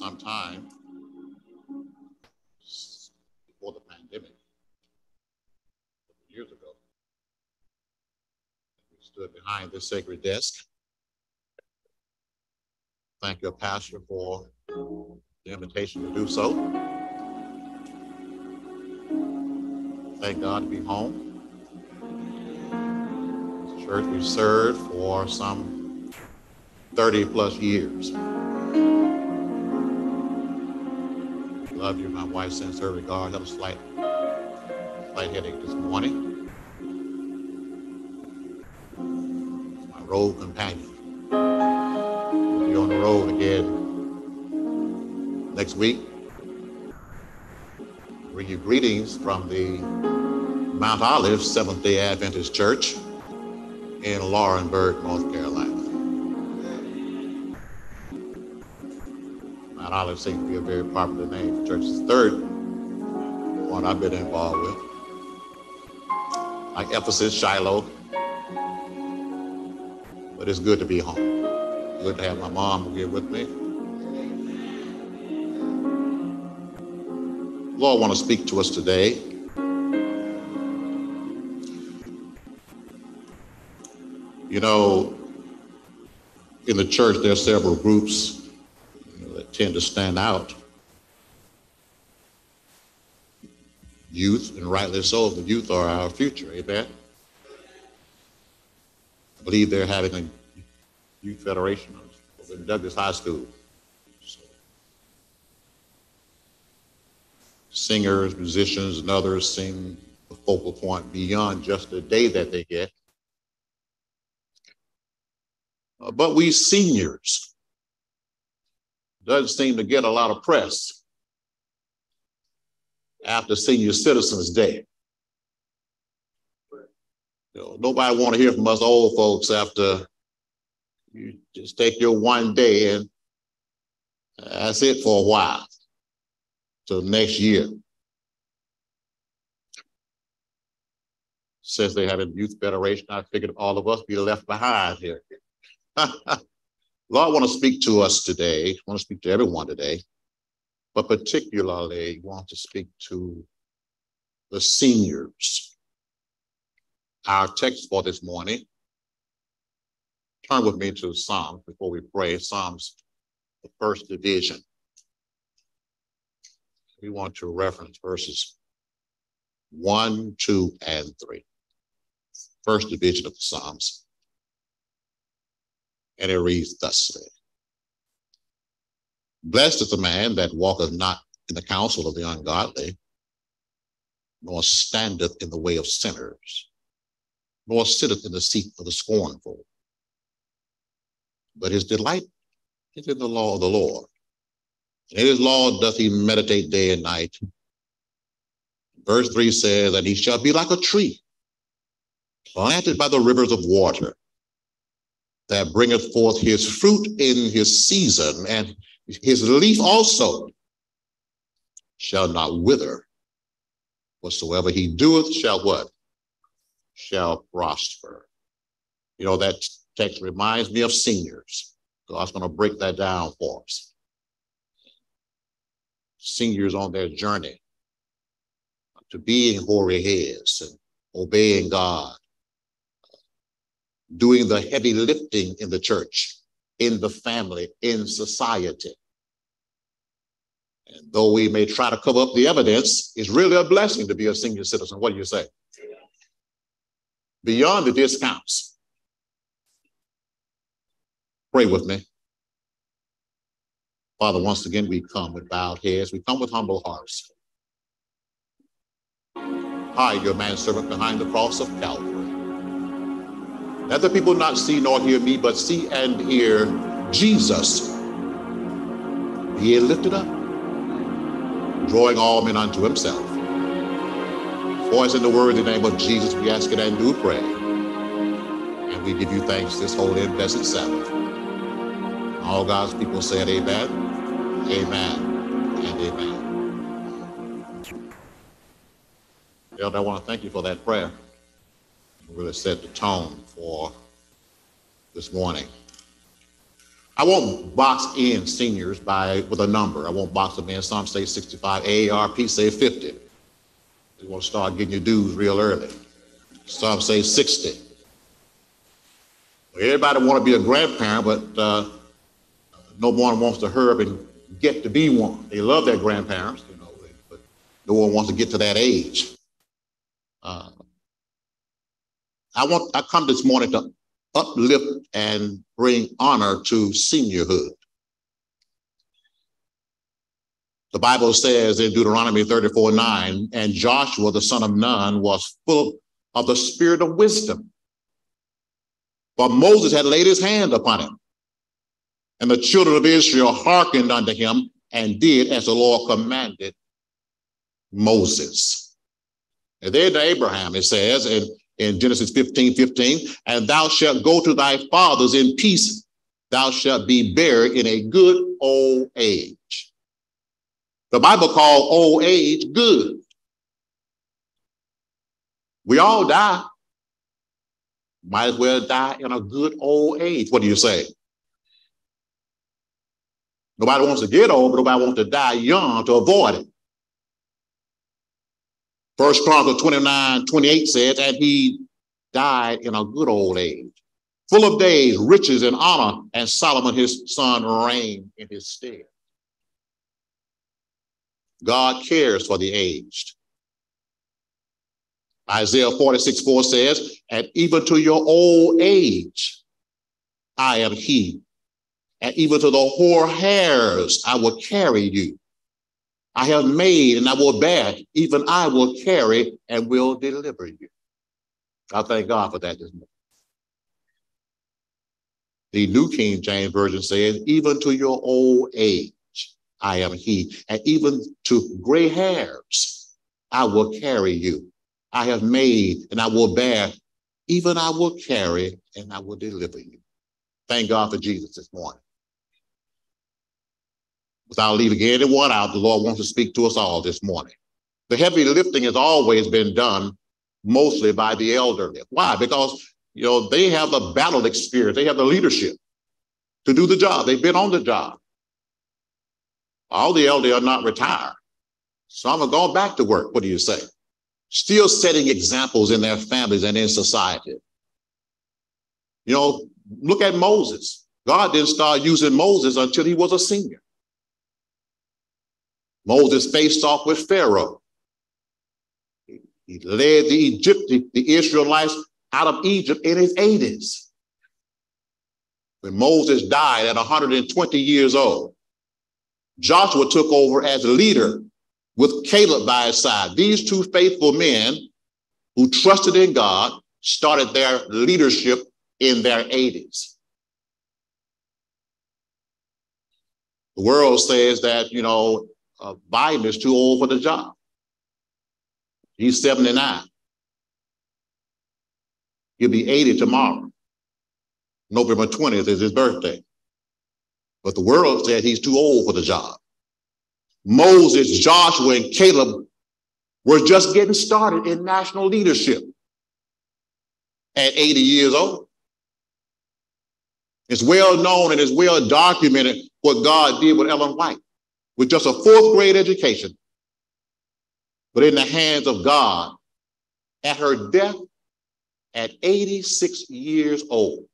some time before the pandemic, years ago. We stood behind this sacred desk. Thank your pastor for the invitation to do so. Thank God to be home. Church we served for some 30 plus years. Love you. My wife sends her regard. Had a slight, slight headache this morning. My road companion. We'll be on the road again next week. Bring you greetings from the Mount Olive Seventh day Adventist Church in Laurinburg, North Carolina. Olive seems to be a very popular name for churches. Third one I've been involved with, like Ephesus, Shiloh. But it's good to be home. Good to have my mom here with me. Lord want to speak to us today. You know, in the church, there are several groups tend to stand out. Youth, and rightly so, the youth are our future, amen? I believe they're having a youth federation in Douglas High School. So, singers, musicians, and others sing the focal point beyond just the day that they get. Uh, but we seniors doesn't seem to get a lot of press after Senior Citizens Day. You know, nobody want to hear from us old folks after you just take your one day and that's it for a while till next year. Since they have a youth federation, I figured all of us be left behind here. Lord want to speak to us today, want to speak to everyone today, but particularly want to speak to the seniors. Our text for this morning, turn with me to Psalms before we pray, Psalms, the first division. We want to reference verses one, two, and three. First division of the Psalms and it reads thusly Blessed is the man that walketh not in the counsel of the ungodly, nor standeth in the way of sinners, nor sitteth in the seat of the scornful. But his delight is in the law of the Lord. And in his law doth he meditate day and night. Verse 3 says, And he shall be like a tree planted by the rivers of water that bringeth forth his fruit in his season, and his leaf also shall not wither. Whatsoever he doeth shall what? Shall prosper. You know, that text reminds me of seniors. Was going to break that down for us. Seniors on their journey to being hoary heads and obeying God doing the heavy lifting in the church, in the family, in society. And though we may try to cover up the evidence, it's really a blessing to be a senior citizen. What do you say? Beyond the discounts. Pray with me. Father, once again, we come with bowed heads. We come with humble hearts. Hide your manservant behind the cross of Calvary. Let the people not see nor hear me, but see and hear Jesus. Be lifted up, drawing all men unto himself. For us in the worthy name of Jesus, we ask it and do pray. And we give you thanks this holy and blessed Sabbath. All God's people said amen, amen, and amen. Elder, I want to thank you for that prayer. Really set the tone for this morning. I won't box in seniors by with a number. I won't box them in. Some say 65, AARP say 50. You want to start getting your dues real early. Some say 60. Everybody want to be a grandparent, but uh, no one wants to up and get to be one. They love their grandparents, you know, but no one wants to get to that age. Uh, I want. I come this morning to uplift and bring honor to seniorhood. The Bible says in Deuteronomy 34 9, and Joshua the son of Nun was full of the spirit of wisdom. But Moses had laid his hand upon him. And the children of Israel hearkened unto him and did as the Lord commanded Moses. And then to Abraham, it says in, in Genesis 15 15, and thou shalt go to thy fathers in peace, thou shalt be buried in a good old age. The Bible called old age good. We all die. Might as well die in a good old age. What do you say? Nobody wants to get old, but nobody wants to die young to avoid it. First Chronicles 29, 28 says, and he died in a good old age, full of days, riches, and honor, and Solomon his son reigned in his stead. God cares for the aged. Isaiah 46, 4 says, and even to your old age, I am he and even to the hoar hairs I will carry you. I have made and I will bear, even I will carry and will deliver you. I thank God for that this morning. The New King James Version says, even to your old age, I am he, and even to gray hairs, I will carry you. I have made and I will bear, even I will carry and I will deliver you. Thank God for Jesus this morning. Without leaving anyone out, the Lord wants to speak to us all this morning. The heavy lifting has always been done mostly by the elderly. Why? Because you know they have the battle experience, they have the leadership to do the job. They've been on the job. All the elderly are not retired. Some have going back to work. What do you say? Still setting examples in their families and in society. You know, look at Moses. God didn't start using Moses until he was a senior. Moses faced off with Pharaoh. He led the Egyptian, the Israelites out of Egypt in his 80s. When Moses died at 120 years old, Joshua took over as leader with Caleb by his side. These two faithful men who trusted in God started their leadership in their 80s. The world says that, you know, uh, Biden is too old for the job. He's 79. He'll be 80 tomorrow. November 20th is his birthday. But the world said he's too old for the job. Moses, Joshua, and Caleb were just getting started in national leadership at 80 years old. It's well known and it's well documented what God did with Ellen White with just a fourth grade education, but in the hands of God at her death at 86 years old.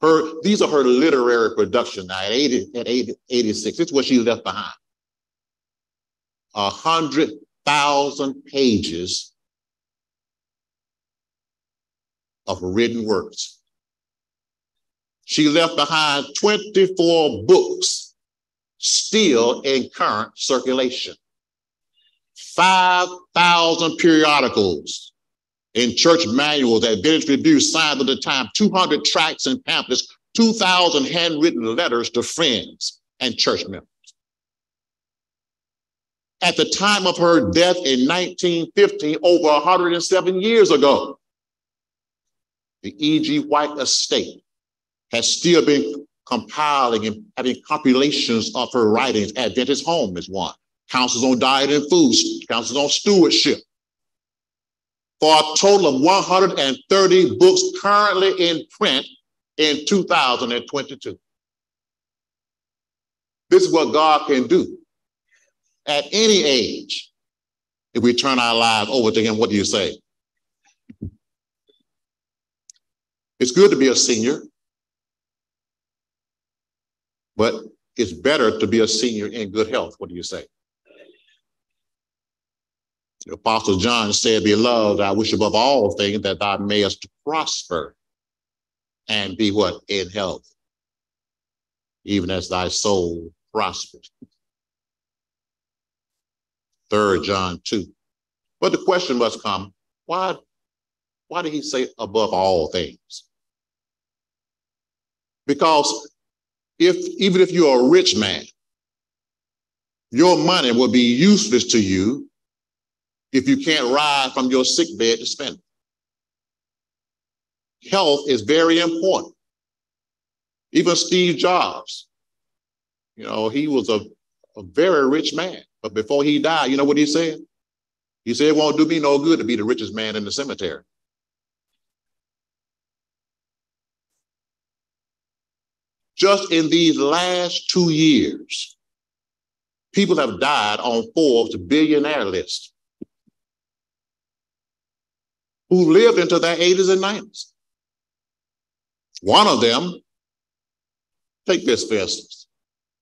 Her, these are her literary production now at 80, at 80, 86. It's what she left behind. A hundred thousand pages of written works. She left behind 24 books still in current circulation. 5,000 periodicals in church manuals, Adventist Review, signs of the time, 200 tracts and pamphlets, 2,000 handwritten letters to friends and church members. At the time of her death in 1915, over 107 years ago, the E.G. White estate has still been compiling and having compilations of her writings. Adventist Home is one. Counsels on Diet and Food, Counsels on Stewardship. For a total of 130 books currently in print in 2022. This is what God can do at any age if we turn our lives over to Him. What do you say? It's good to be a senior, but it's better to be a senior in good health. What do you say? The Apostle John said, Beloved, I wish above all things that thou mayest prosper and be what? In health, even as thy soul prospers. Third John 2. But the question must come, why, why did he say above all things? Because if even if you're a rich man, your money will be useless to you if you can't rise from your sick bed to spend it. Health is very important. Even Steve Jobs, you know, he was a, a very rich man. But before he died, you know what he said? He said, it won't do me no good to be the richest man in the cemetery. Just in these last two years, people have died on Forbes' billionaire list who lived into their 80s and 90s. One of them, take this for instance,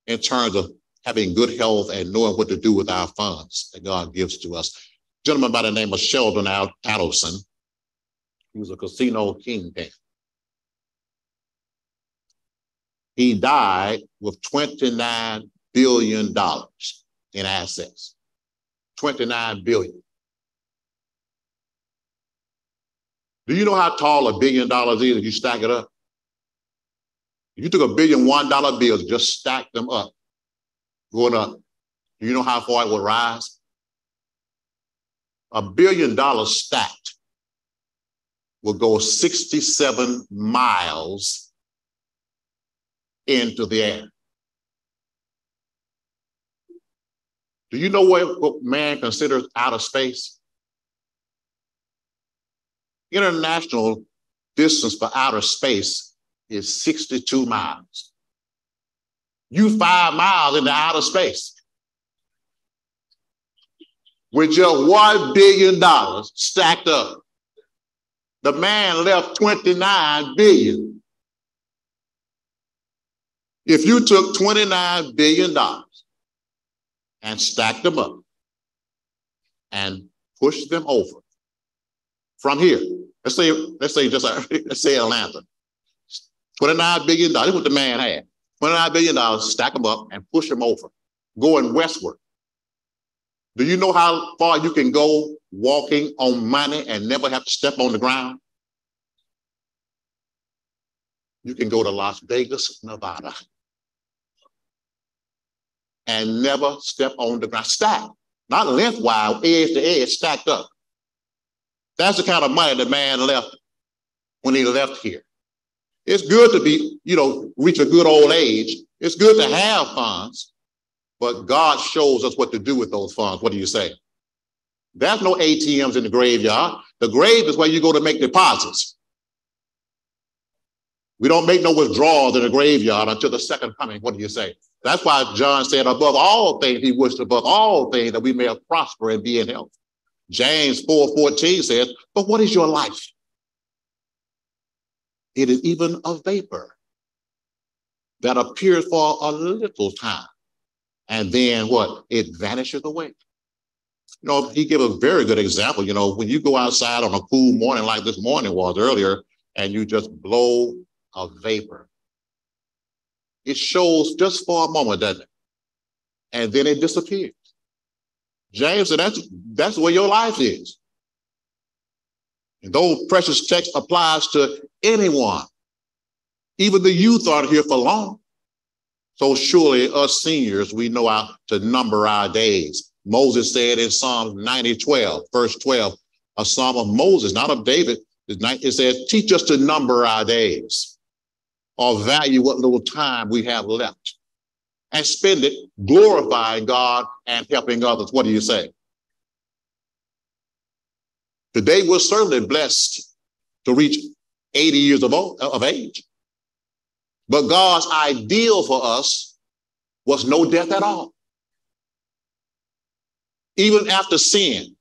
in terms of having good health and knowing what to do with our funds that God gives to us. A gentleman by the name of Sheldon Adelson, he was a casino kingpin. He died with $29 billion in assets. 29 billion. Do you know how tall a billion dollars is if you stack it up? If you took a billion one dollar bills, just stack them up, going up, do you know how far it would rise? A billion dollars stacked will go 67 miles into the air. Do you know what, what man considers outer space? International distance for outer space is 62 miles. You five miles into outer space. With your $1 billion stacked up. The man left 29 billion. If you took $29 billion and stacked them up and pushed them over from here, Let's say, let's say just let's say Atlanta. $29 billion. That's what the man had. $29 billion, stack them up and push them over, going westward. Do you know how far you can go walking on money and never have to step on the ground? You can go to Las Vegas, Nevada, and never step on the ground. Stack, not lengthwise, edge to edge, stacked up. That's the kind of money the man left when he left here. It's good to be, you know, reach a good old age. It's good to have funds, but God shows us what to do with those funds. What do you say? There's no ATMs in the graveyard. The grave is where you go to make deposits. We don't make no withdrawals in the graveyard until the second coming. What do you say? That's why John said, above all things, he wished above all things that we may prosper and be in health. James 4 14 says, But what is your life? It is even a vapor that appears for a little time. And then what? It vanishes away. You know, he gave a very good example. You know, when you go outside on a cool morning like this morning was earlier, and you just blow a vapor, it shows just for a moment, doesn't it? And then it disappears. James said that's that's where your life is. And those precious text applies to anyone. Even the youth aren't here for long. So surely us seniors, we know how to number our days. Moses said in Psalm 90, 12, verse 12, a psalm of Moses, not of David. It says, teach us to number our days. Or value what little time we have left and spend it glorifying God and helping others. What do you say? Today, we're certainly blessed to reach 80 years of, of age. But God's ideal for us was no death at all. Even after sin,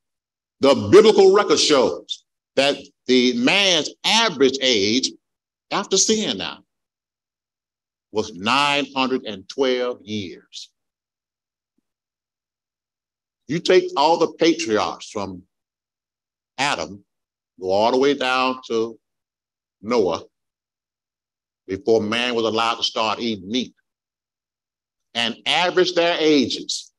the biblical record shows that the man's average age after sin now was 912 years. You take all the patriarchs from Adam, go all the way down to Noah, before man was allowed to start eating meat, and average their ages,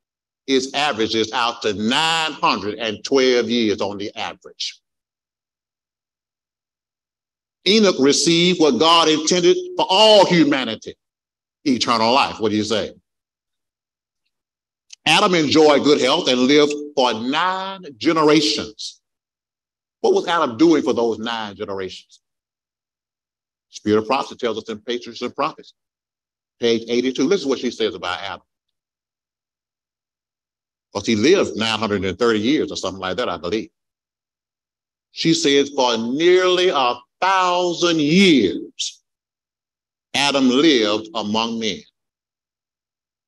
is averages out to 912 years on the average. Enoch received what God intended for all humanity eternal life. What do you say? Adam enjoyed good health and lived for nine generations. What was Adam doing for those nine generations? Spirit of prophecy tells us in Patriarchs and Prophets, page 82. Listen to what she says about Adam. Because he lived 930 years or something like that, I believe. She says, for nearly a thousand years, Adam lived among men.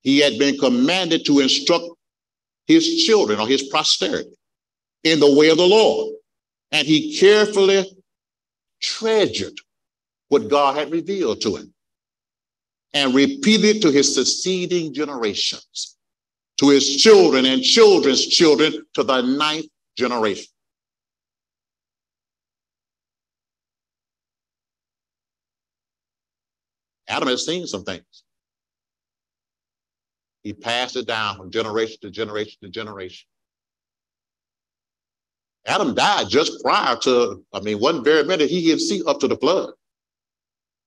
He had been commanded to instruct his children or his posterity in the way of the Lord. And he carefully treasured what God had revealed to him and repeated to his succeeding generations, to his children and children's children, to the ninth generation. Adam has seen some things. He passed it down from generation to generation to generation. Adam died just prior to, I mean, one very minute he had seen up to the flood.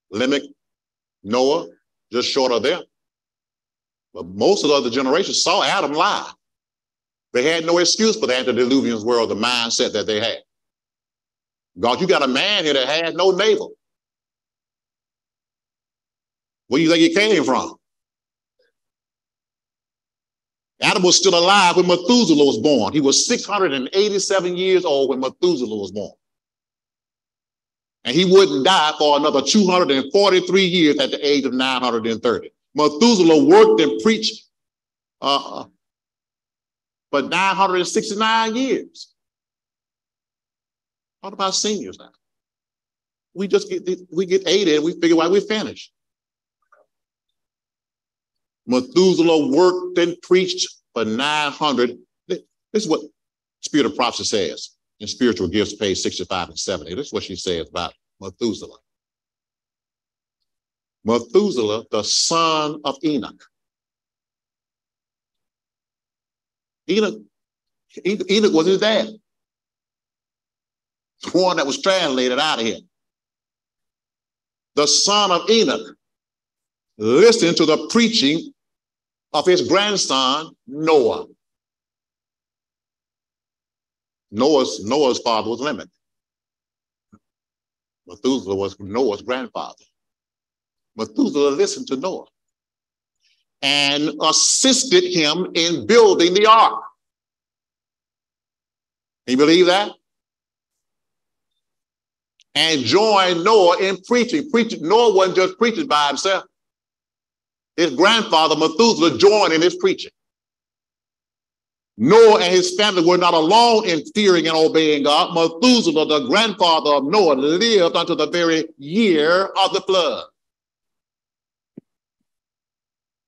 Lamech, Noah, just short of them. But most of the other generations saw Adam lie. They had no excuse for the antediluvian world, the mindset that they had. God, you got a man here that has no navel. Where do you think he came from? Adam was still alive when Methuselah was born. He was 687 years old when Methuselah was born. And he wouldn't die for another 243 years at the age of 930. Methuselah worked and preached uh, for 969 years. What about seniors now? We just get we get 80 and we figure why we finish. Methuselah worked and preached for 900. This is what Spirit of Prophecy says in Spiritual Gifts, page 65 and 70. This is what she says about Methuselah. Methuselah, the son of Enoch. Enoch, Enoch was his dad. The one that was translated out of here. The son of Enoch listened to the preaching of his grandson, Noah. Noah's, Noah's father was Lamech. Methuselah was Noah's grandfather. Methuselah listened to Noah and assisted him in building the ark. Can you believe that? And joined Noah in preaching. Preaching. Noah wasn't just preaching by himself. His grandfather, Methuselah, joined in his preaching. Noah and his family were not alone in fearing and obeying God. Methuselah, the grandfather of Noah, lived until the very year of the flood.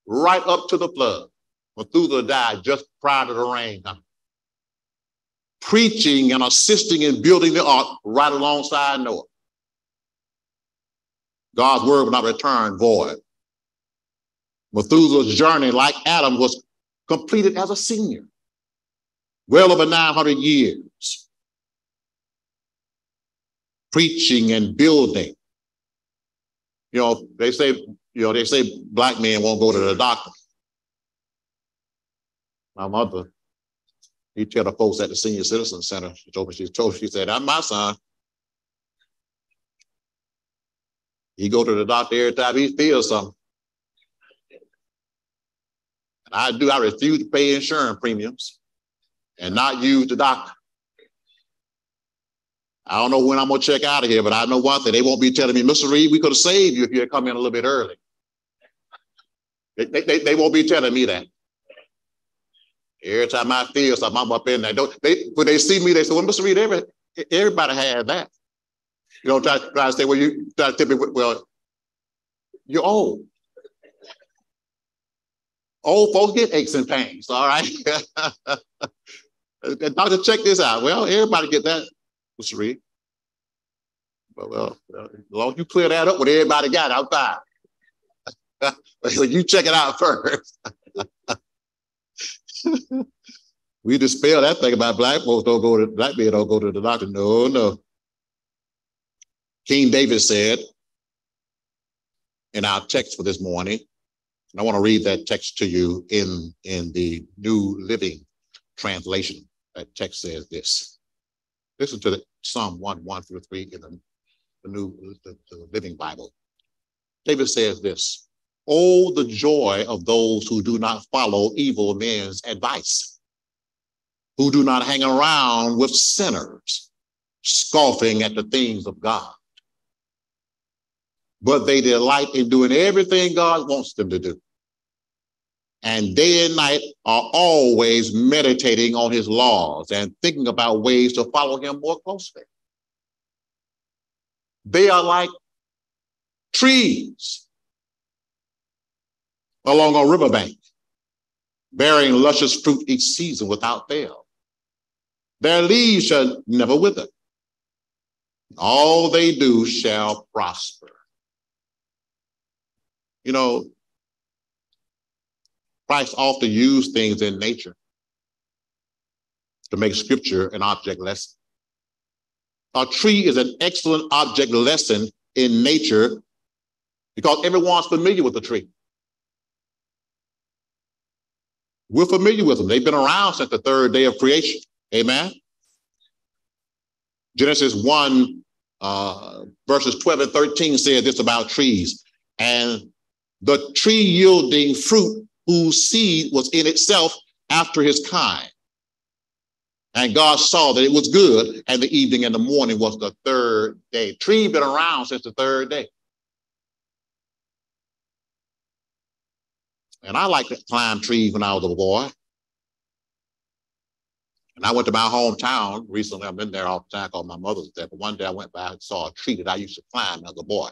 Right up to the flood. Methuselah died just prior to the rain Preaching and assisting in building the ark right alongside Noah. God's word will not return void. Methuselah's journey, like Adam, was completed as a senior, well over 900 years, preaching and building. You know, they say, you know, they say black men won't go to the doctor. My mother, he tell the folks at the Senior Citizen Center, she told me, she told, she said, I'm my son. He go to the doctor every time he feels something. And I do, I refuse to pay insurance premiums and not use the doctor. I don't know when I'm gonna check out of here, but I know one thing. They won't be telling me, Mr. Reed, we could have saved you if you had come in a little bit early. They, they, they won't be telling me that. Every time I feel something, I'm up in there. Don't, they, when they see me, they say, well, Mr. Reed, every, everybody had that. You know, try, try to say, well, you try to tell me, well, you're old. Old folks get aches and pains, all right? Doctor, check this out. Well, everybody get that, Mr. Reed. Well, well, well, as long as you clear that up with everybody got I'm fine. so you check it out first. we dispel that thing about black folks don't go to black men don't go to the doctor. No, no. King David said in our text for this morning, and I want to read that text to you in, in the New Living Translation. That text says this. Listen to the Psalm 1, 1 through 3 in the, the New the, the Living Bible. David says this Oh, the joy of those who do not follow evil men's advice, who do not hang around with sinners, scoffing at the things of God. But they delight in doing everything God wants them to do. And day and night are always meditating on his laws and thinking about ways to follow him more closely. They are like trees along a riverbank, bearing luscious fruit each season without fail. Their leaves shall never wither. All they do shall prosper. You know, Christ often used things in nature to make scripture an object lesson. A tree is an excellent object lesson in nature because everyone's familiar with the tree. We're familiar with them. They've been around since the third day of creation. Amen. Genesis 1, uh, verses 12 and 13 says this about trees. And the tree yielding fruit whose seed was in itself after his kind. And God saw that it was good, and the evening and the morning was the third day. Tree been around since the third day. And I like to climb trees when I was a boy. And I went to my hometown recently. I've been there all the time because my mother's there. But one day I went by and saw a tree that I used to climb as a boy.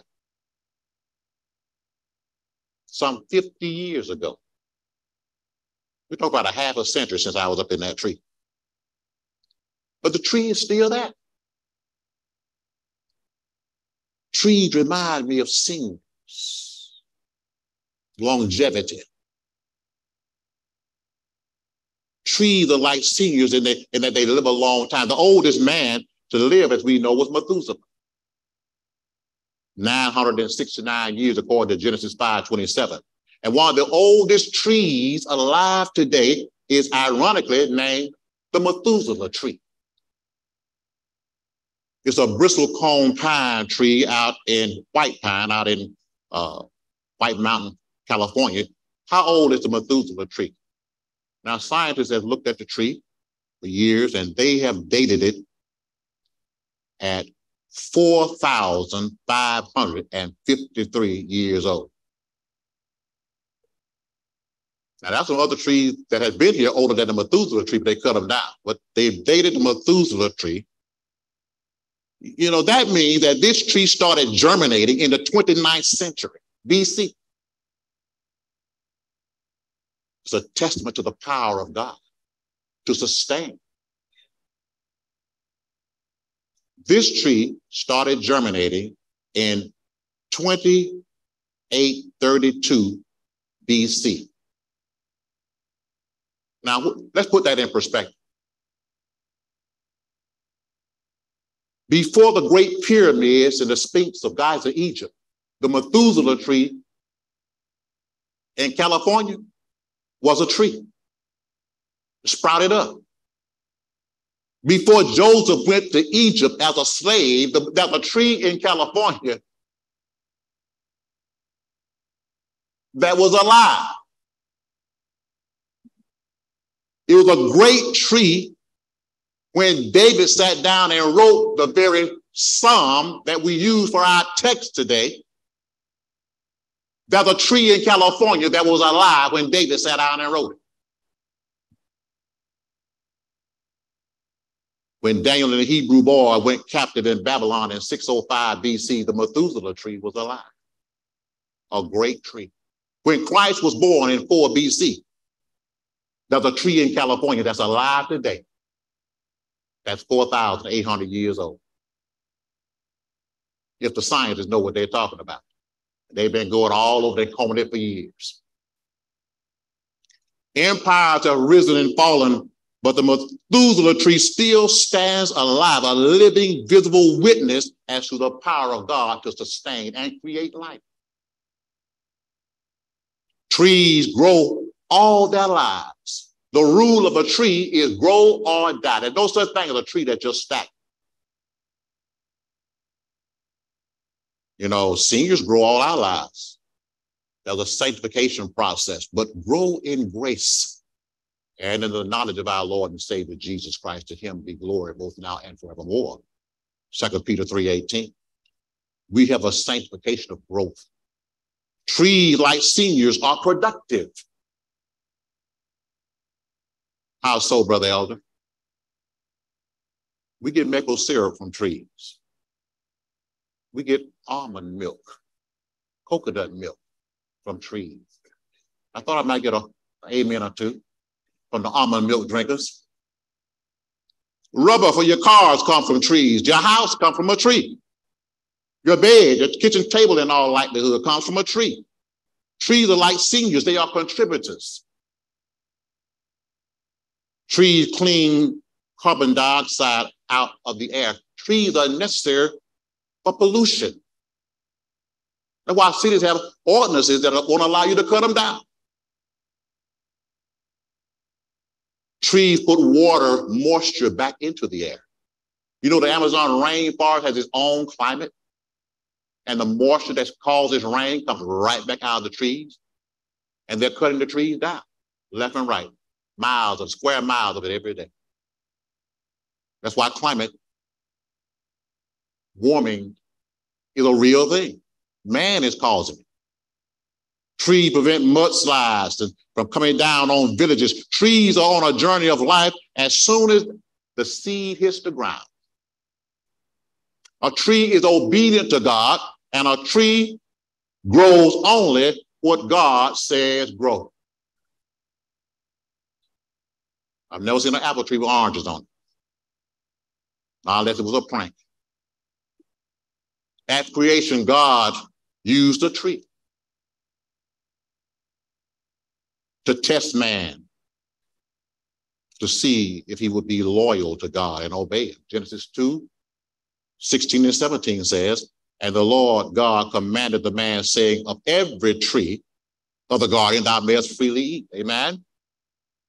Some 50 years ago. We talk about a half a century since I was up in that tree. But the tree is still there. Trees remind me of singers, longevity, trees are like seniors in, in that they live a long time. The oldest man to live, as we know, was Methuselah. 969 years according to Genesis 5:27. And one of the oldest trees alive today is ironically named the Methuselah tree. It's a bristlecone pine tree out in White Pine, out in uh, White Mountain, California. How old is the Methuselah tree? Now, scientists have looked at the tree for years and they have dated it at 4,553 years old. Now, that's some other trees that had been here older than the Methuselah tree, but they cut them down. But they've dated the Methuselah tree. You know, that means that this tree started germinating in the 29th century BC. It's a testament to the power of God to sustain. This tree started germinating in 2832 BC. Now, let's put that in perspective. Before the Great Pyramids and the Sphinx of Giza, Egypt, the Methuselah tree in California was a tree, sprouted up. Before Joseph went to Egypt as a slave, there was a tree in California that was alive. It was a great tree when David sat down and wrote the very psalm that we use for our text today. There's a tree in California that was alive when David sat down and wrote it. When Daniel and the Hebrew boy went captive in Babylon in 605 BC, the Methuselah tree was alive, a great tree. When Christ was born in 4 BC, there's a tree in California that's alive today. That's 4,800 years old. If the scientists know what they're talking about. They've been going all over, they're combing it for years. Empires have risen and fallen, but the Methuselah tree still stands alive, a living, visible witness as to the power of God to sustain and create life. Trees grow all their lives. The rule of a tree is grow or die. There's no such thing as a tree that just stack. You know, seniors grow all our lives. There's a sanctification process, but grow in grace and in the knowledge of our Lord and Savior Jesus Christ. To him be glory both now and forevermore. Second Peter 3:18. We have a sanctification of growth. Trees like seniors are productive. How so, Brother Elder? We get maple syrup from trees. We get almond milk, coconut milk from trees. I thought I might get a amen or two from the almond milk drinkers. Rubber for your cars come from trees. Your house come from a tree. Your bed, your kitchen table in all likelihood comes from a tree. Trees are like seniors. They are contributors. Trees clean carbon dioxide out of the air. Trees are necessary for pollution. That's why cities have ordinances that won't allow you to cut them down. Trees put water, moisture back into the air. You know, the Amazon rainforest has its own climate, and the moisture that causes rain comes right back out of the trees, and they're cutting the trees down left and right, miles of square miles of it every day. That's why climate warming is a real thing. Man is causing it. Trees prevent mudslides from coming down on villages. Trees are on a journey of life as soon as the seed hits the ground. A tree is obedient to God, and a tree grows only what God says grow. I've never seen an apple tree with oranges on it. Unless it was a prank. At creation, God used a tree to test man to see if he would be loyal to God and obey him. Genesis 2 16 and 17 says, And the Lord God commanded the man, saying, Of every tree of the garden thou mayest freely eat. Amen.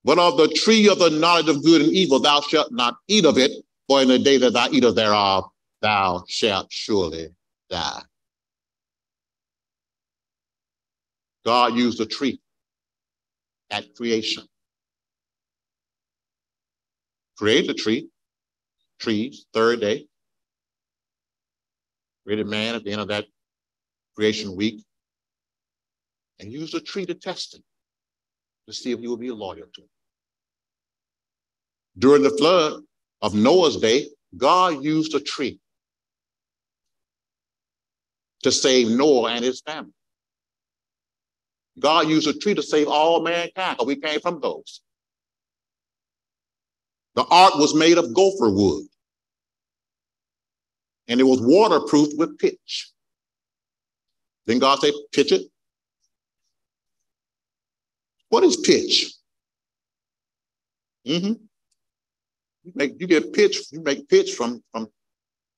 But of the tree of the knowledge of good and evil thou shalt not eat of it, for in the day that thou eatest thereof, thou shalt surely die. God used a tree at creation. Created a tree, trees, third day. Created man at the end of that creation week and used a tree to test him to see if he would be loyal to him. During the flood of Noah's day, God used a tree to save Noah and his family. God used a tree to save all mankind, we came from those. The ark was made of gopher wood, and it was waterproof with pitch. Then God said, pitch it. What is pitch? Mm-hmm. You make you get pitch, you make pitch from, from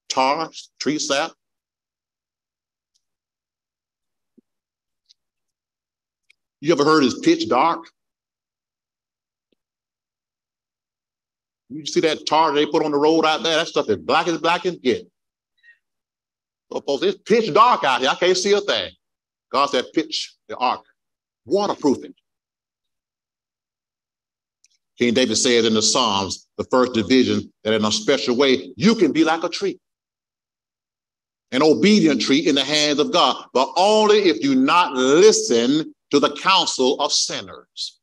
tar, tree sap, You ever heard it's pitch dark? You see that tar they put on the road out there? That stuff is black as black as get. So folks, it's pitch dark out here. I can't see a thing. God said, pitch the ark Waterproof it. King David says in the Psalms, the first division, that in a special way, you can be like a tree, an obedient tree in the hands of God, but only if you not listen to the counsel of sinners.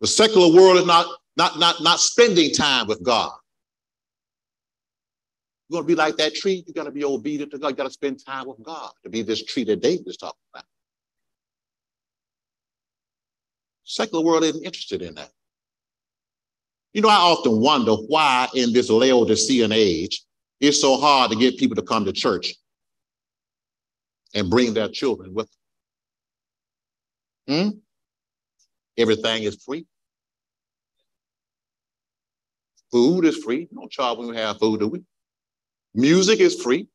The secular world is not, not, not, not spending time with God. You're going to be like that tree. You got to be obedient to God. You got to spend time with God to be this tree that David is talking about. Secular world isn't interested in that. You know, I often wonder why in this Laodicean age, it's so hard to get people to come to church and bring their children with them. Hmm? Everything is free. Food is free. We don't charge when we have food, do we? Music is free.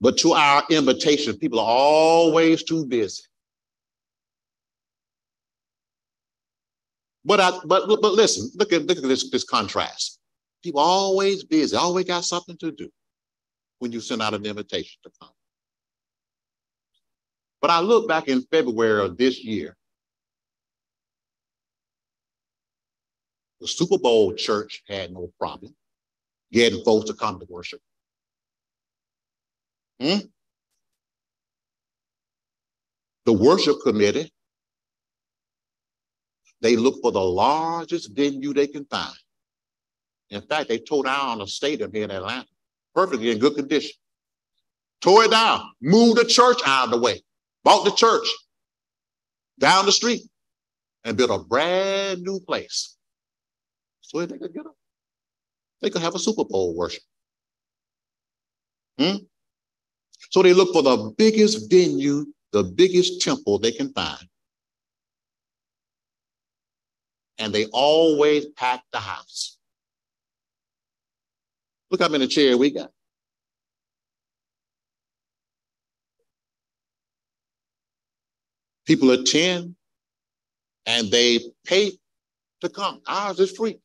But to our invitation, people are always too busy. But I, but but listen, look at look at this this contrast. People always busy, always got something to do when you send out an invitation to come. But I look back in February of this year. The Super Bowl church had no problem getting folks to come to worship. Hmm? The worship committee they look for the largest venue they can find. In fact, they tore down a stadium here in Atlanta, perfectly in good condition. Tore it down, moved the church out of the way, bought the church down the street, and built a brand new place. So they could get up. They could have a Super Bowl worship. Hmm? So they look for the biggest venue, the biggest temple they can find. And they always pack the house. Look how many chairs we got. People attend and they pay to come. Ours is free.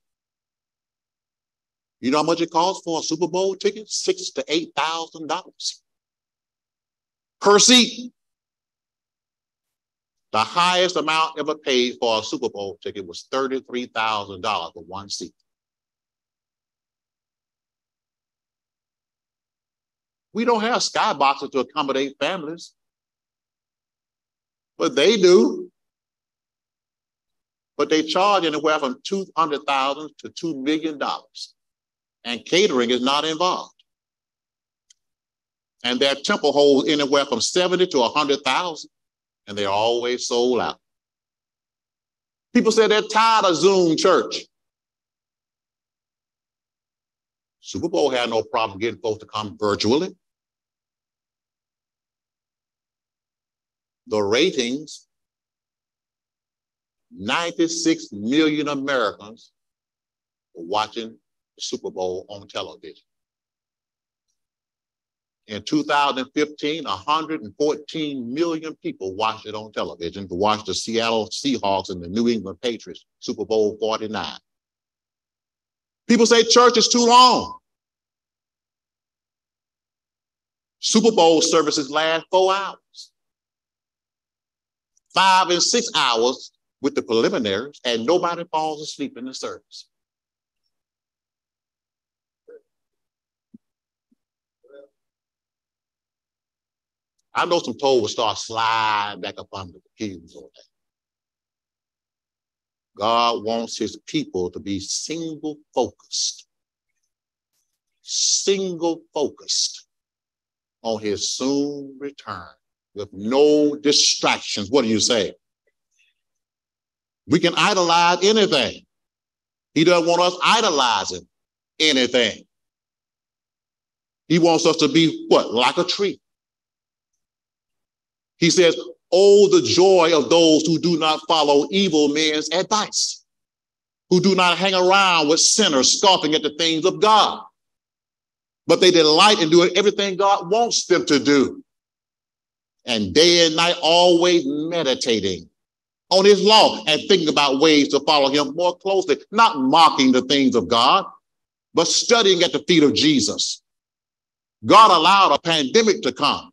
You know how much it costs for a Super Bowl ticket? Six to eight thousand dollars per seat. The highest amount ever paid for a Super Bowl ticket was $33,000 for one seat. We don't have skyboxes to accommodate families, but they do. But they charge anywhere from $200,000 to $2 million, and catering is not involved. And their temple holds anywhere from 70 to 100,000 and they're always sold out. People say they're tired of Zoom church. Super Bowl had no problem getting folks to come virtually. The ratings 96 million Americans were watching the Super Bowl on television. In 2015, 114 million people watched it on television to watch the Seattle Seahawks and the New England Patriots Super Bowl 49. People say church is too long. Super Bowl services last four hours. Five and six hours with the preliminaries, and nobody falls asleep in the service. I know some toes will start sliding back up under the pews on that. God wants his people to be single focused, single focused on his soon return with no distractions. What do you say? We can idolize anything. He doesn't want us idolizing anything. He wants us to be what? Like a tree. He says, Oh, the joy of those who do not follow evil men's advice, who do not hang around with sinners scoffing at the things of God, but they delight in doing everything God wants them to do. And day and night, always meditating on his law and thinking about ways to follow him more closely, not mocking the things of God, but studying at the feet of Jesus God allowed a pandemic to come,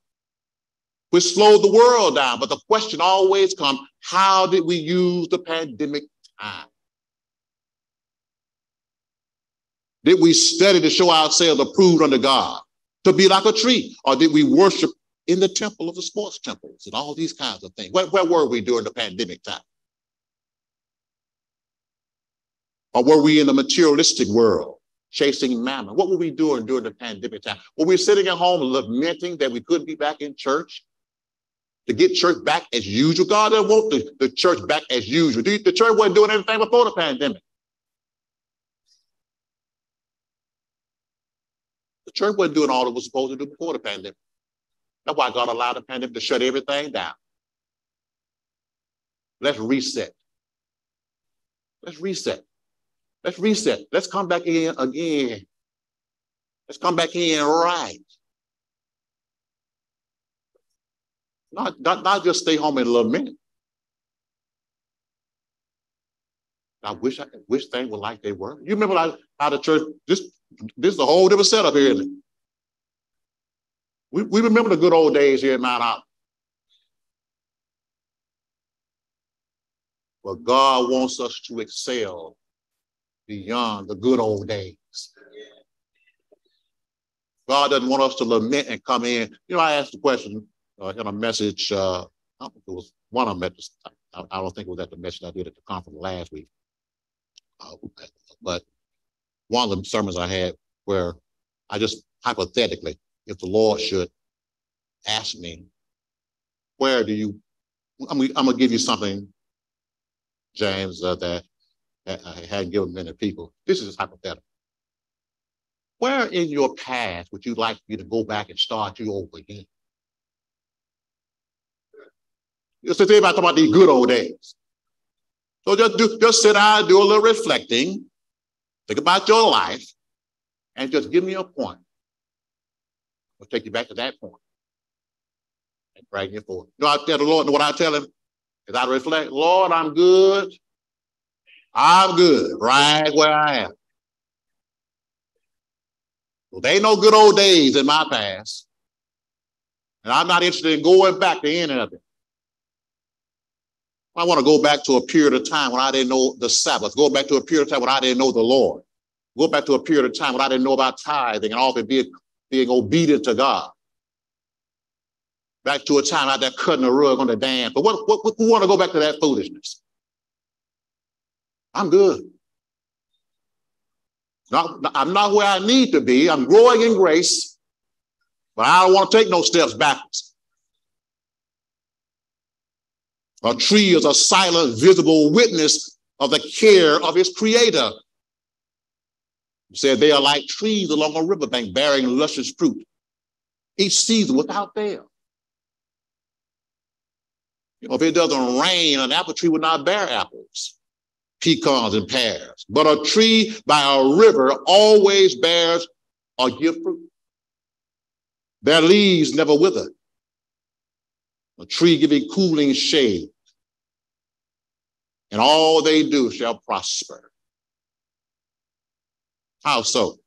which slowed the world down. But the question always comes, how did we use the pandemic time? Did we study to show ourselves approved unto God, to be like a tree? Or did we worship in the temple of the sports temples and all these kinds of things? Where, where were we during the pandemic time? Or were we in the materialistic world, chasing mammon? What were we doing during the pandemic time? Were we sitting at home lamenting that we couldn't be back in church? To get church back as usual? God didn't want the, the church back as usual. The church wasn't doing anything before the pandemic. The church wasn't doing all it was supposed to do before the pandemic. That's why God allowed the pandemic to shut everything down. Let's reset. Let's reset. Let's reset. Let's come back in again. Let's come back in right. Not, not, not just stay home in a little minute. I wish I wish things were like they were. You remember how, how the church, this this is a whole different setup here? We, we remember the good old days here at Mount Olive. But God wants us to excel beyond the good old days. God doesn't want us to lament and come in. You know, I asked the question uh, in a message. Uh, think it was one of them. At the, I, I don't think it was at the message I did at the conference last week. Uh, but one of the sermons I had where I just hypothetically, if the Lord should ask me, where do you, I'm, I'm going to give you something, James, uh, that I hadn't given many people. This is hypothetical. Where in your past would you like me to go back and start you over again? Just to think about, these good old days. So just do, just sit down, do a little reflecting, think about your life, and just give me a point. We'll take you back to that point and bring you forward. You know, I tell the Lord, what I tell him is I reflect, Lord, I'm good. I'm good right where I am. Well, they know good old days in my past. And I'm not interested in going back to any of it. I want to go back to a period of time when I didn't know the Sabbath, go back to a period of time when I didn't know the Lord, go back to a period of time when I didn't know about tithing and often being, being obedient to God. Back to a time out there cutting a rug on the dam. But what, what, who want to go back to that foolishness? I'm good. Not, I'm not where I need to be. I'm growing in grace, but I don't want to take no steps backwards. A tree is a silent, visible witness of the care of its creator. He said they are like trees along a riverbank bearing luscious fruit each season without fail. You know, if it doesn't rain, an apple tree would not bear apples, pecans, and pears. But a tree by a river always bears or give fruit. Their leaves never wither. A tree giving cooling shade and all they do shall prosper. How so?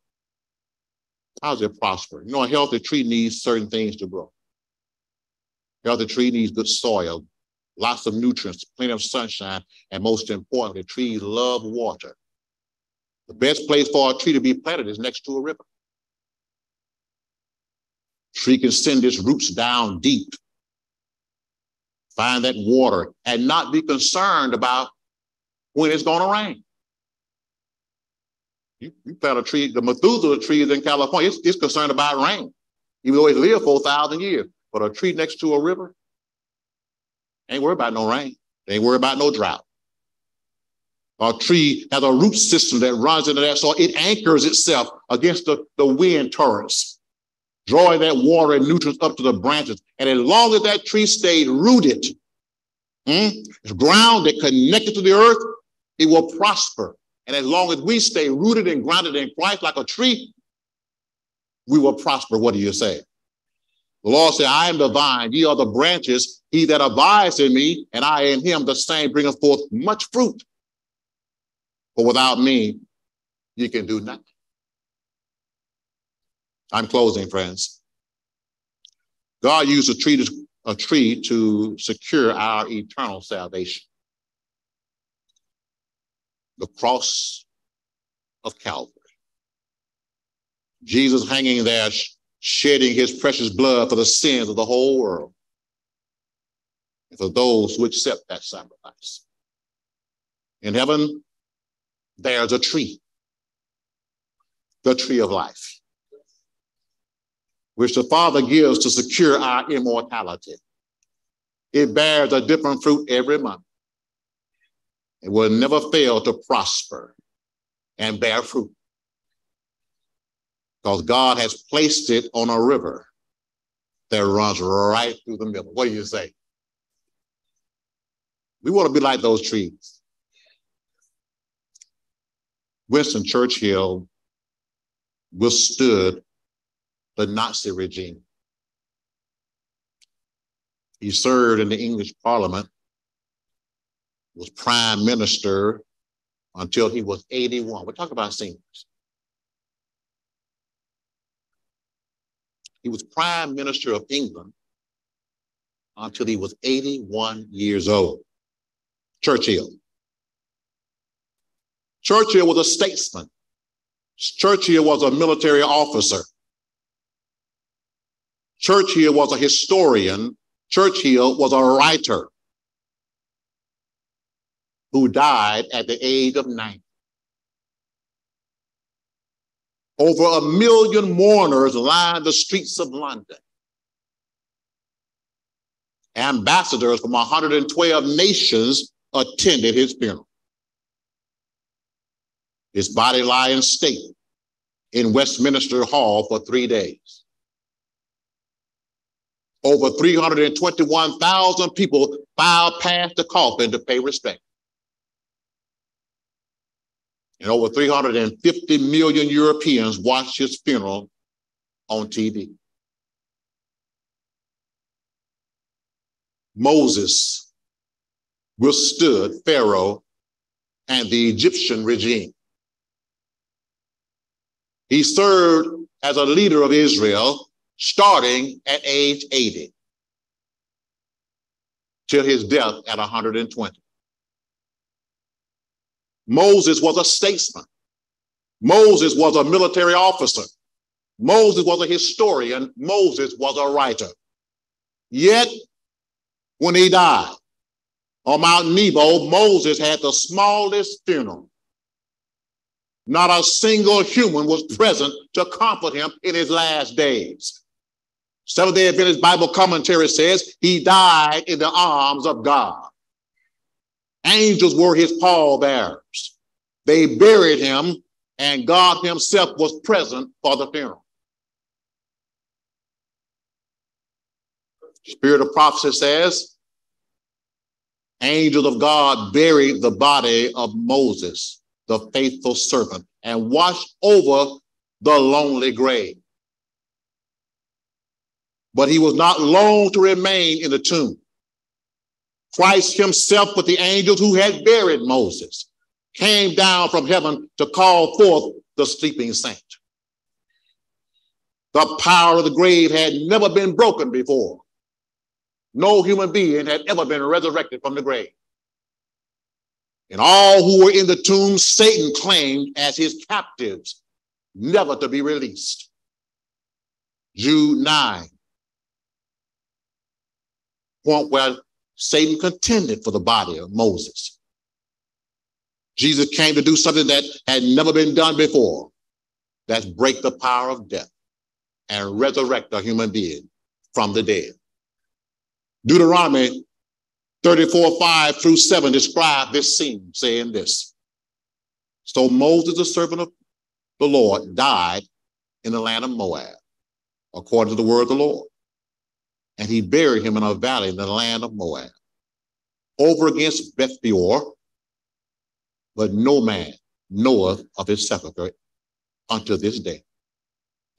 How does it prosper? You know, a healthy tree needs certain things to grow. A healthy tree needs good soil, lots of nutrients, plenty of sunshine, and most importantly, trees love water. The best place for a tree to be planted is next to a river. Tree can send its roots down deep, find that water, and not be concerned about when it's going to rain. You, you plant a tree, the Methuselah trees in California, it's, it's concerned about rain, even though it's lived for a thousand years. But a tree next to a river ain't worried about no rain. They ain't worried about no drought. A tree has a root system that runs into that soil. It anchors itself against the, the wind torrents, drawing that water and nutrients up to the branches. And as long as that tree stayed rooted, hmm, it's grounded, connected to the earth, it will prosper. And as long as we stay rooted and grounded in Christ like a tree, we will prosper. What do you say? The Lord said, I am the vine, ye are the branches. He that abides in me, and I in him, the same bringeth forth much fruit. But without me, you can do nothing. I'm closing, friends. God used a tree to, a tree to secure our eternal salvation. The cross of Calvary. Jesus hanging there, shedding his precious blood for the sins of the whole world. And for those who accept that sacrifice. In heaven, there's a tree, the tree of life, which the Father gives to secure our immortality. It bears a different fruit every month. Will never fail to prosper and bear fruit because God has placed it on a river that runs right through the middle. What do you say? We want to be like those trees. Winston Churchill withstood the Nazi regime. He served in the English Parliament, was prime minister until he was 81. We're talking about seniors. He was prime minister of England until he was 81 years old. Churchill. Churchill was a statesman. Churchill was a military officer. Churchill was a historian. Churchill was a writer who died at the age of 90. Over a million mourners lined the streets of London. Ambassadors from 112 nations attended his funeral. His body lay in state in Westminster Hall for three days. Over 321,000 people filed past the coffin to pay respect. And over 350 million Europeans watched his funeral on TV. Moses withstood Pharaoh and the Egyptian regime. He served as a leader of Israel starting at age 80 till his death at 120. Moses was a statesman. Moses was a military officer. Moses was a historian. Moses was a writer. Yet, when he died on Mount Nebo, Moses had the smallest funeral not a single human was present to comfort him in his last days. Seventh day Adventist Bible commentary says he died in the arms of God. Angels were his pallbearers. They buried him, and God himself was present for the funeral. Spirit of prophecy says, angels of God buried the body of Moses the faithful servant, and washed over the lonely grave. But he was not long to remain in the tomb. Christ himself with the angels who had buried Moses came down from heaven to call forth the sleeping saint. The power of the grave had never been broken before. No human being had ever been resurrected from the grave. And all who were in the tomb, Satan claimed as his captives, never to be released. Jude 9, point where Satan contended for the body of Moses. Jesus came to do something that had never been done before. That's break the power of death and resurrect a human being from the dead. Deuteronomy 34, 5 through 7 describe this scene, saying this. So Moses, the servant of the Lord, died in the land of Moab, according to the word of the Lord. And he buried him in a valley in the land of Moab, over against Beth Peor, but no man knoweth of his sepulchre unto this day.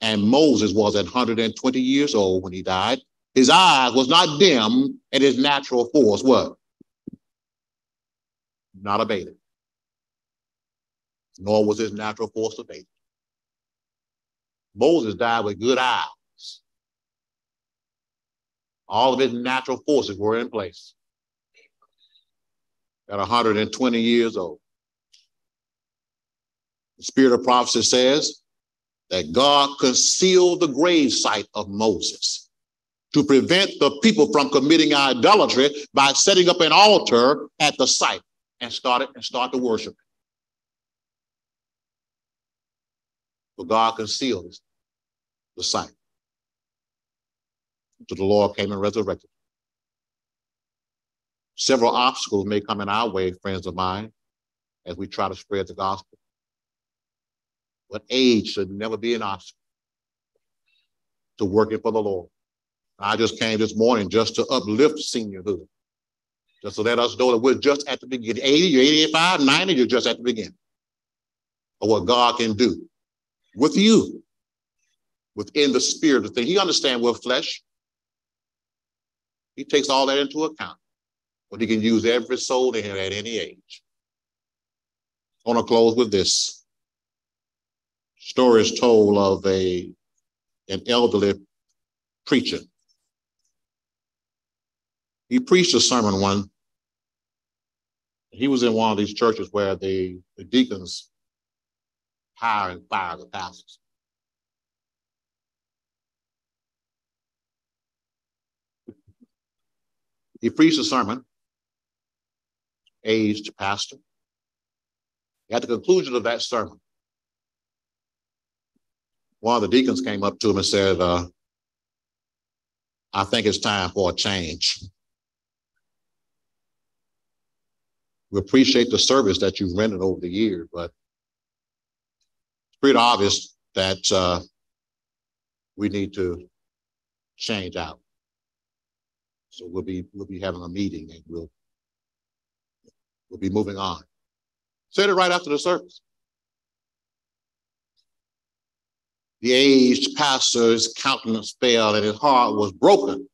And Moses was at 120 years old when he died, his eyes was not dim and his natural force was not abated. Nor was his natural force abated. Moses died with good eyes. All of his natural forces were in place at 120 years old. The spirit of prophecy says that God concealed the grave site of Moses to prevent the people from committing idolatry by setting up an altar at the site and started and start to worship. But God concealed the site the Lord came and resurrected. Several obstacles may come in our way, friends of mine, as we try to spread the gospel. But age should never be an obstacle to working for the Lord. I just came this morning just to uplift seniorhood, just to let us know that we're just at the beginning. 80, you're 85, 90, you're just at the beginning of what God can do with you, within the spirit of things. He understands we're flesh. He takes all that into account, but he can use every soul in him at any age. I want to close with this. Story is told of a an elderly preacher he preached a sermon one. He was in one of these churches where the, the deacons hire and fire the pastors. He preached a sermon, aged pastor. At the conclusion of that sermon, one of the deacons came up to him and said, uh, I think it's time for a change. we appreciate the service that you've rendered over the years, but it's pretty obvious that uh, we need to change out. So we'll be we'll be having a meeting and we'll we'll be moving on. Said it right after the service. The aged pastor's countenance fell and his heart was broken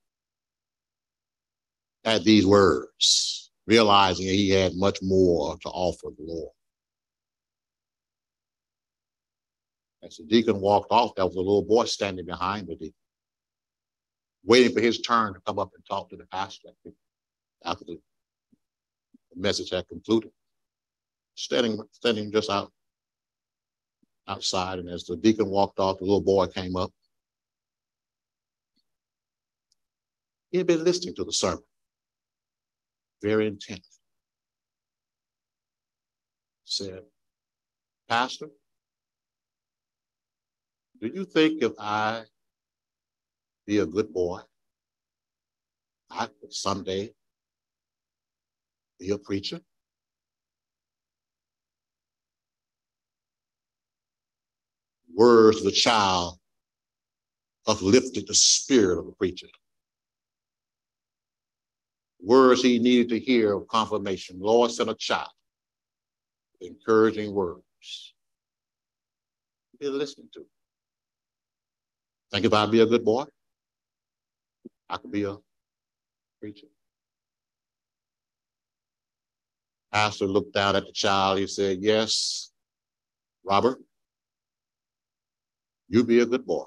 at these words realizing he had much more to offer the Lord. As the deacon walked off, there was a little boy standing behind the deacon, waiting for his turn to come up and talk to the pastor after the message had concluded. Standing, standing just out outside, and as the deacon walked off, the little boy came up. He had been listening to the sermon very intently. Said, Pastor, do you think if I be a good boy, I could someday be a preacher? Words of the child uplifted the spirit of the preacher words he needed to hear of confirmation. Lord sent a child, encouraging words. Be listening to. Think I'd be a good boy, I could be a preacher. Pastor looked down at the child. He said, Yes, Robert, you be a good boy.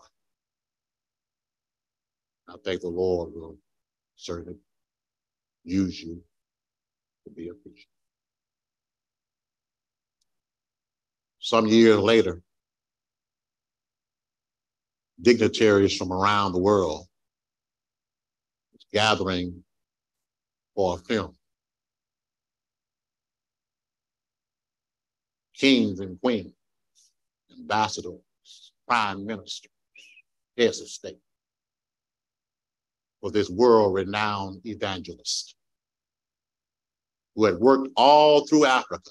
I think the Lord will certainly use you to be a preacher. Some years later, dignitaries from around the world gathering for a film. Kings and queens, ambassadors, prime ministers, heads of state for this world renowned evangelist who had worked all through Africa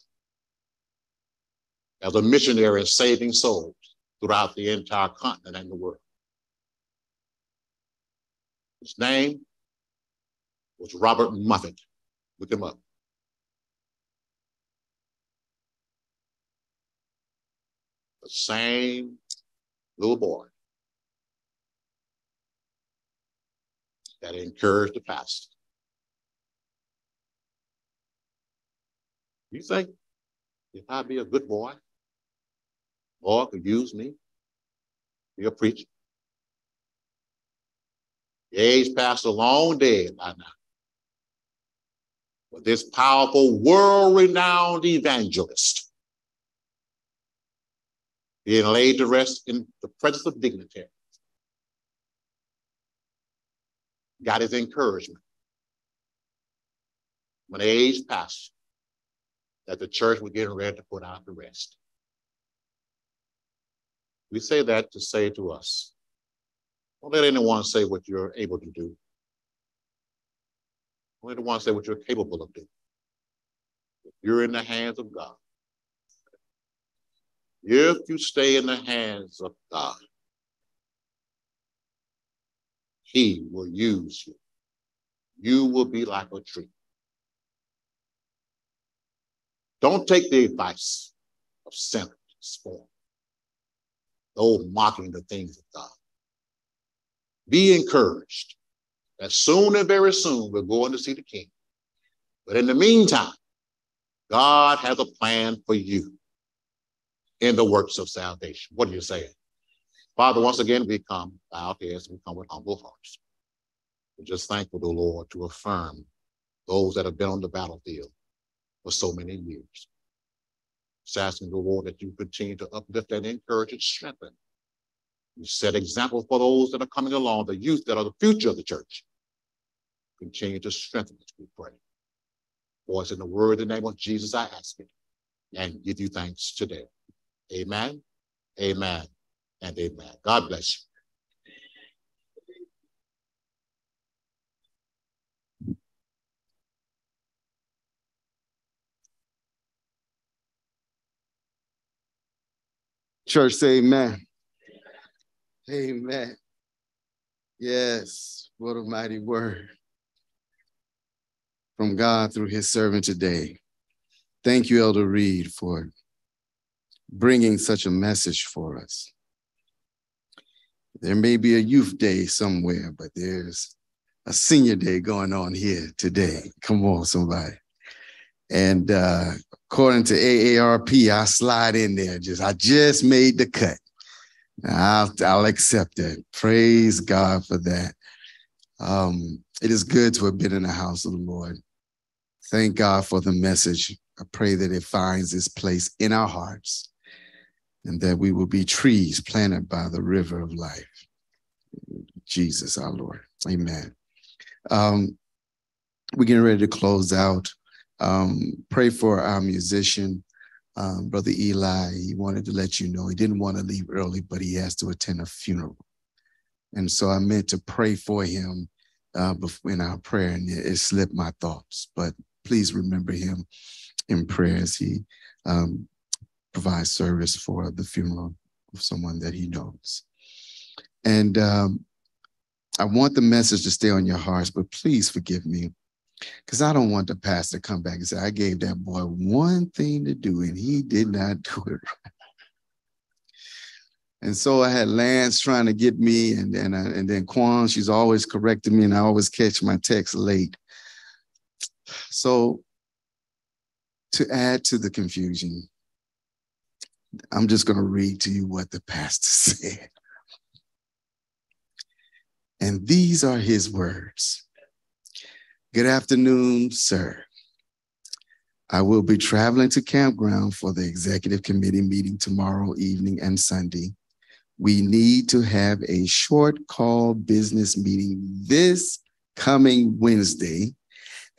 as a missionary saving souls throughout the entire continent and the world. His name was Robert Moffat. Look him up. The same little boy that encouraged the past. You think if I be a good boy, Lord could use me be a preacher. Age past a long day by now. But this powerful, world-renowned evangelist being laid to rest in the presence of dignitaries. Got his encouragement. When age passed, that the church was getting ready to put out the rest. We say that to say to us, don't let anyone say what you're able to do. Only the one say what you're capable of doing. You're in the hands of God, if you stay in the hands of God, He will use you. You will be like a tree. Don't take the advice of sinners, scorn, those mocking the things of God. Be encouraged that soon and very soon we're going to see the King. But in the meantime, God has a plan for you in the works of salvation. What are you saying? Father, once again, we come, bow heads, we come with humble hearts. We're just thankful, to the Lord, to affirm those that have been on the battlefield for so many years. Just asking the Lord that you continue to uplift and encourage and strengthen. You set examples for those that are coming along, the youth that are the future of the church. Continue to strengthen us, we pray. For us in the word, in the name of Jesus, I ask it and give you thanks today. Amen, amen, and amen. God bless you. Church, say amen. Amen. Yes, what a mighty word from God through his servant today. Thank you, Elder Reed, for bringing such a message for us. There may be a youth day somewhere, but there's a senior day going on here today. Come on, somebody. And uh, according to AARP, I slide in there. Just I just made the cut. I'll I'll accept that. Praise God for that. Um, it is good to have been in the house of the Lord. Thank God for the message. I pray that it finds its place in our hearts and that we will be trees planted by the river of life. Jesus, our Lord. Amen. Um, we're getting ready to close out. Um, pray for our musician, um, Brother Eli. He wanted to let you know he didn't want to leave early, but he has to attend a funeral. And so I meant to pray for him uh, in our prayer, and it, it slipped my thoughts. But please remember him in prayer as he um, provides service for the funeral of someone that he knows. And um, I want the message to stay on your hearts, but please forgive me because I don't want the pastor to come back and say, I gave that boy one thing to do and he did not do it right. And so I had Lance trying to get me, and then uh, and then Quan, she's always correcting me, and I always catch my text late. So, to add to the confusion, I'm just going to read to you what the pastor said. And these are his words Good afternoon, sir. I will be traveling to campground for the executive committee meeting tomorrow evening and Sunday. We need to have a short call business meeting this coming Wednesday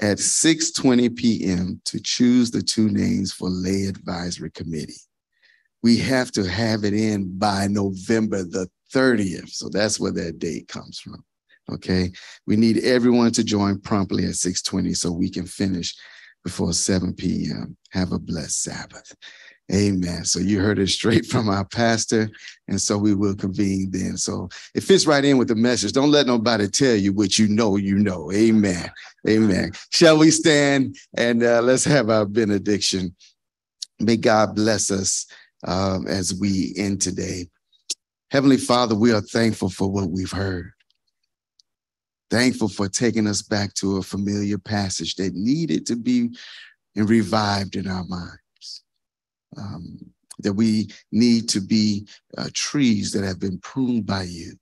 at 6:20 p.m. to choose the two names for lay advisory committee. We have to have it in by November the 30th. So that's where that date comes from. Okay. We need everyone to join promptly at 6:20 so we can finish before 7 p.m. Have a blessed Sabbath. Amen. So you heard it straight from our pastor. And so we will convene then. So it fits right in with the message. Don't let nobody tell you what you know, you know. Amen. Amen. Shall we stand and uh, let's have our benediction? May God bless us um, as we end today. Heavenly Father, we are thankful for what we've heard. Thankful for taking us back to a familiar passage that needed to be and revived in our mind. Um, that we need to be uh, trees that have been pruned by you,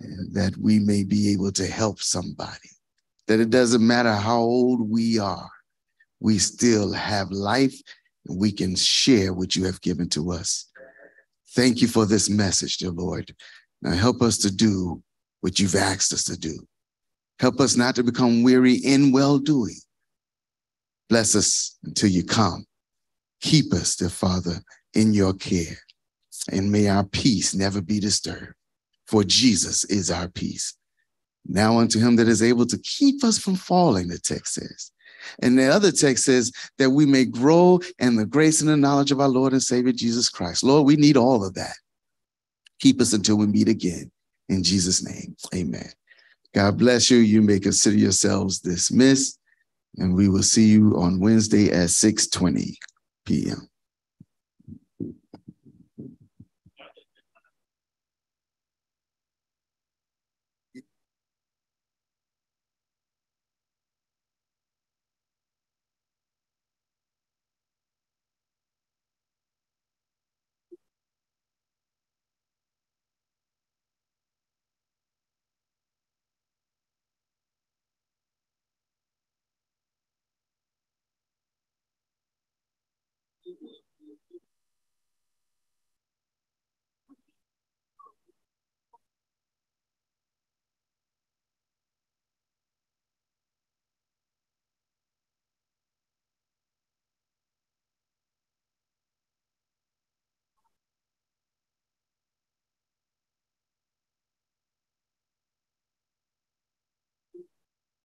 and that we may be able to help somebody. That it doesn't matter how old we are, we still have life and we can share what you have given to us. Thank you for this message, dear Lord. Now help us to do what you've asked us to do. Help us not to become weary in well doing. Bless us until you come. Keep us, dear Father, in your care. And may our peace never be disturbed, for Jesus is our peace. Now unto him that is able to keep us from falling, the text says. And the other text says that we may grow in the grace and the knowledge of our Lord and Savior Jesus Christ. Lord, we need all of that. Keep us until we meet again. In Jesus' name, amen. God bless you. You may consider yourselves dismissed, and we will see you on Wednesday at 6:20 p.m.